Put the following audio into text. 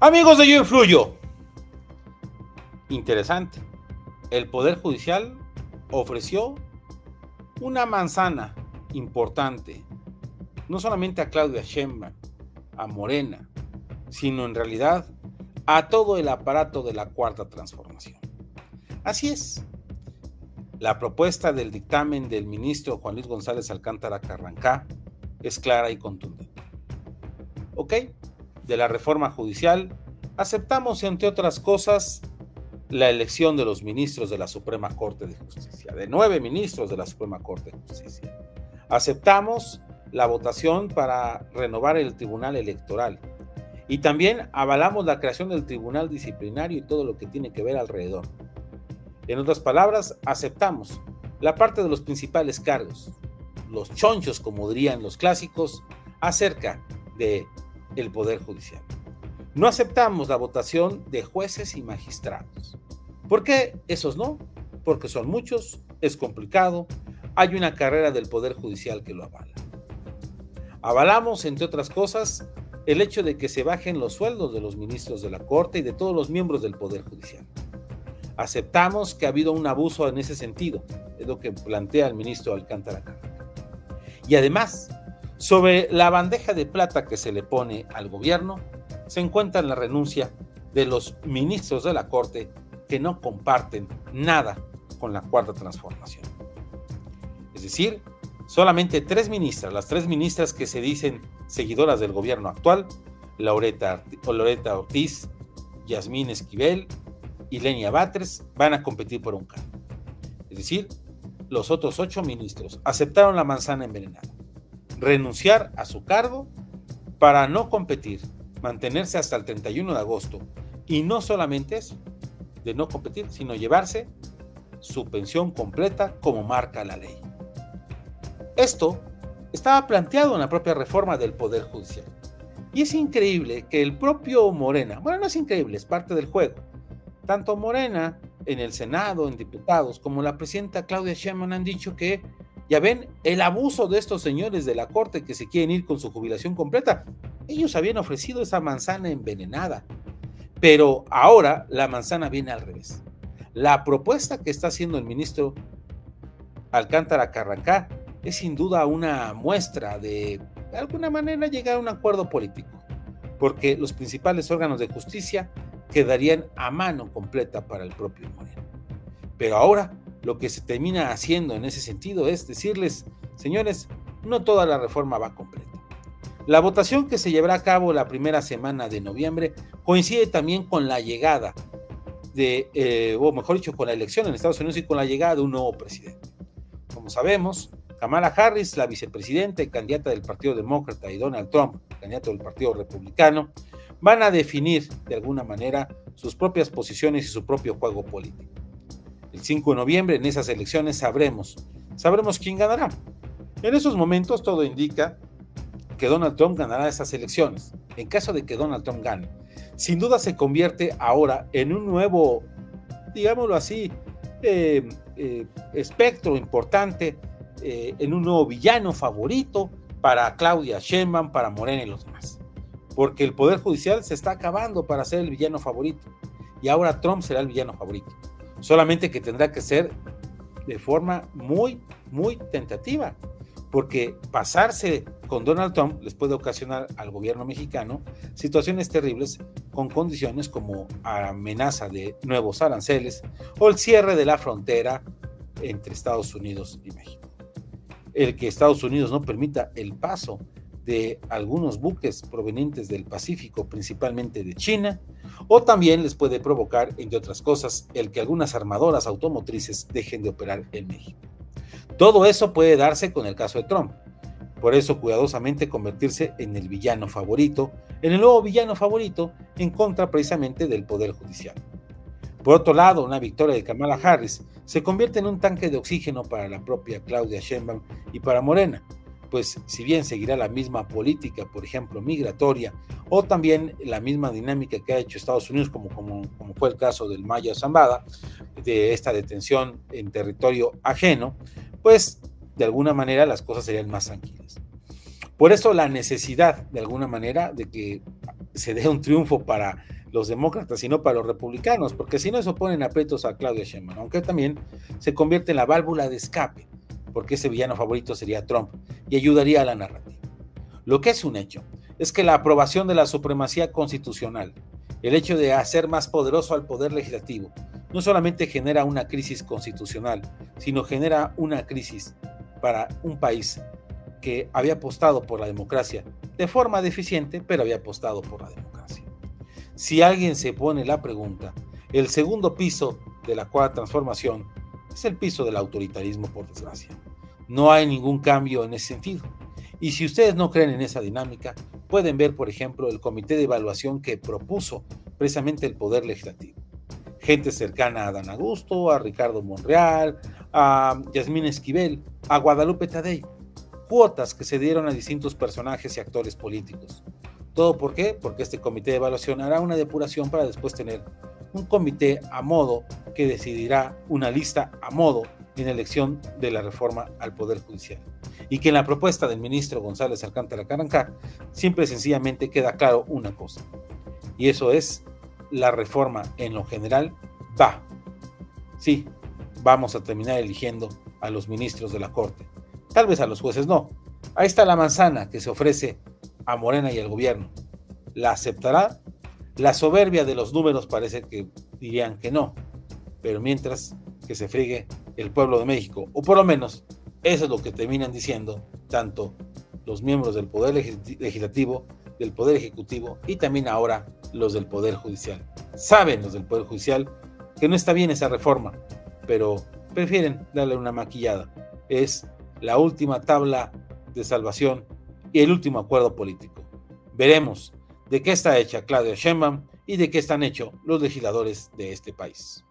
Amigos de Yo Influyo, interesante. El Poder Judicial ofreció una manzana importante, no solamente a Claudia Sheinbaum, a Morena, sino en realidad a todo el aparato de la Cuarta Transformación. Así es. La propuesta del dictamen del ministro Juan Luis González Alcántara Carrancá es clara y contundente. ¿Ok? De la reforma judicial aceptamos, entre otras cosas, la elección de los ministros de la Suprema Corte de Justicia, de nueve ministros de la Suprema Corte de Justicia. Aceptamos la votación para renovar el Tribunal Electoral y también avalamos la creación del Tribunal Disciplinario y todo lo que tiene que ver alrededor. En otras palabras, aceptamos la parte de los principales cargos, los chonchos, como dirían los clásicos, acerca de el Poder Judicial. No aceptamos la votación de jueces y magistrados. ¿Por qué esos no? Porque son muchos, es complicado, hay una carrera del Poder Judicial que lo avala. Avalamos, entre otras cosas, el hecho de que se bajen los sueldos de los ministros de la Corte y de todos los miembros del Poder Judicial. Aceptamos que ha habido un abuso en ese sentido, es lo que plantea el ministro Alcántara Y además, sobre la bandeja de plata que se le pone al gobierno, se encuentra la renuncia de los ministros de la Corte que no comparten nada con la cuarta transformación. Es decir, solamente tres ministras, las tres ministras que se dicen seguidoras del gobierno actual, Loreta, Loreta Ortiz, Yasmín Esquivel y Lenia Batres, van a competir por un cargo. Es decir, los otros ocho ministros aceptaron la manzana envenenada, renunciar a su cargo para no competir mantenerse hasta el 31 de agosto y no solamente eso, de no competir, sino llevarse su pensión completa como marca la ley. Esto estaba planteado en la propia reforma del Poder Judicial. Y es increíble que el propio Morena, bueno, no es increíble, es parte del juego. Tanto Morena en el Senado, en diputados, como la presidenta Claudia Sheinbaum han dicho que, ya ven, el abuso de estos señores de la Corte que se quieren ir con su jubilación completa ellos habían ofrecido esa manzana envenenada, pero ahora la manzana viene al revés. La propuesta que está haciendo el ministro Alcántara Carrancá es sin duda una muestra de, de alguna manera, llegar a un acuerdo político, porque los principales órganos de justicia quedarían a mano completa para el propio Moreno. Pero ahora lo que se termina haciendo en ese sentido es decirles, señores, no toda la reforma va completa. La votación que se llevará a cabo la primera semana de noviembre coincide también con la llegada de, eh, o mejor dicho, con la elección en Estados Unidos y con la llegada de un nuevo presidente. Como sabemos, Kamala Harris, la vicepresidenta y candidata del Partido Demócrata, y Donald Trump, candidato del Partido Republicano, van a definir de alguna manera sus propias posiciones y su propio juego político. El 5 de noviembre, en esas elecciones, sabremos, sabremos quién ganará. En esos momentos, todo indica que Donald Trump ganará esas elecciones. En caso de que Donald Trump gane, sin duda se convierte ahora en un nuevo, digámoslo así, eh, eh, espectro importante, eh, en un nuevo villano favorito para Claudia Sheinbaum, para Morena y los demás. Porque el Poder Judicial se está acabando para ser el villano favorito. Y ahora Trump será el villano favorito. Solamente que tendrá que ser de forma muy, muy tentativa porque pasarse con Donald Trump les puede ocasionar al gobierno mexicano situaciones terribles con condiciones como amenaza de nuevos aranceles o el cierre de la frontera entre Estados Unidos y México. El que Estados Unidos no permita el paso de algunos buques provenientes del Pacífico, principalmente de China, o también les puede provocar, entre otras cosas, el que algunas armadoras automotrices dejen de operar en México. Todo eso puede darse con el caso de Trump. Por eso, cuidadosamente convertirse en el villano favorito, en el nuevo villano favorito, en contra precisamente del Poder Judicial. Por otro lado, una victoria de Kamala Harris se convierte en un tanque de oxígeno para la propia Claudia Sheinbaum y para Morena, pues si bien seguirá la misma política, por ejemplo, migratoria, o también la misma dinámica que ha hecho Estados Unidos, como, fue el caso del Maya Zambada, de esta detención en territorio ajeno, pues de alguna manera las cosas serían más tranquilas. Por eso la necesidad, de alguna manera, de que se dé un triunfo para los demócratas, sino para los republicanos, porque si no, eso ponen aprietos a Claudia Sheinbaum, aunque también se convierte en la válvula de escape, porque ese villano favorito sería Trump y ayudaría a la narrativa. Lo que es un hecho es que la aprobación de la supremacía constitucional, el hecho de hacer más poderoso al poder legislativo, no solamente genera una crisis constitucional, sino genera una crisis para un país que había apostado por la democracia de forma deficiente, pero había apostado por la democracia. Si alguien se pone la pregunta, el segundo piso de la cuarta transformación es el piso del autoritarismo, por desgracia. No hay ningún cambio en ese sentido. Y si ustedes no creen en esa dinámica, pueden ver, por ejemplo, el comité de evaluación que propuso precisamente el Poder Legislativo. Gente cercana a Dan Augusto, a Ricardo Monreal, a Yasmín Esquivel, a Guadalupe Tadei. Cuotas que se dieron a distintos personajes y actores políticos. ¿Todo por qué? Porque este comité de evaluación hará una depuración para después tener un comité a modo que decidirá una lista a modo en elección de la reforma al Poder Judicial. Y que en la propuesta del ministro González Alcántara Carancá siempre sencillamente queda claro una cosa. Y eso es la reforma en lo general va. Sí, vamos a terminar eligiendo a los ministros de la Corte. Tal vez a los jueces no. Ahí está la manzana que se ofrece a Morena y al gobierno. ¿La aceptará? La soberbia de los números parece que dirían que no, pero mientras que se friegue el pueblo de México, o por lo menos eso es lo que terminan diciendo tanto los miembros del Poder Legislativo, del Poder Ejecutivo y también ahora los del Poder Judicial. Saben los del Poder Judicial que no está bien esa reforma, pero prefieren darle una maquillada. Es la última tabla de salvación y el último acuerdo político. Veremos de qué está hecha Claudia Sheinbaum y de qué están hechos los legisladores de este país.